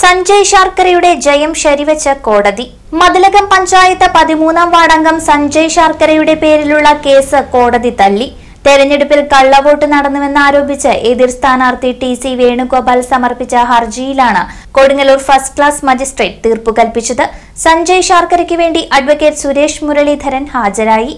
സഞ്ജയ് ശാർക്കരയുടെ ജയം ശരിവെച്ച കോടതി. മതിലകം പഞ്ചായത്ത് പതിമൂന്നാം വാർഡംഗം സഞ്ജയ് ശാർക്കരയുടെ പേരിലുള്ള കേസ് കോടതി തള്ളി. തെരഞ്ഞെടുപ്പിൽ കള്ളവോട്ട് നടന്നുവെന്നാരോപിച്ച് എതിർ സ്ഥാനാർത്ഥി ടി സി വേണുഗോപാൽ സമർപ്പിച്ച ഹർജിയിലാണ് കൊടുങ്ങല്ലൂർ ഫസ്റ്റ് ക്ലാസ് മജിസ്ട്രേറ്റ് തീർപ്പു കൽപ്പിച്ചത്. സഞ്ജയ് ശാർക്കരയ്ക്ക് വേണ്ടി അഡ്വക്കേറ്റ് സുരേഷ് മുരളീധരൻ ഹാജരായി.